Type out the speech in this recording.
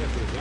Gracias. ¿eh?